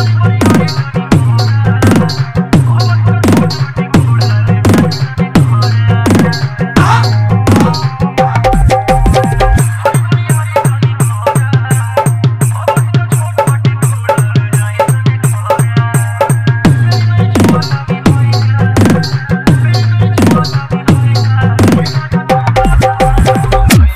अखिलेश बाबू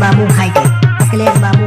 बाबू भाई के बाबू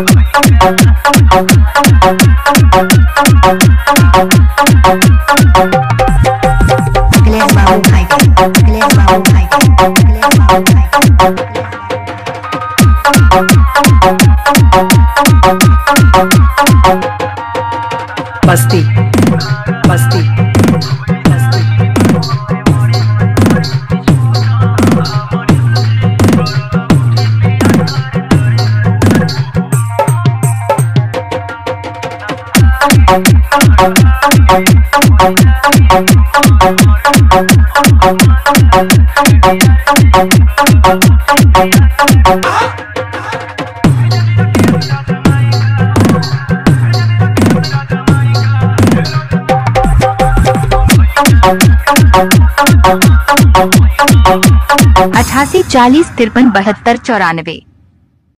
अखिलेश बाबू अठासी चालीस तिरपन बहत्तर चौरानवे।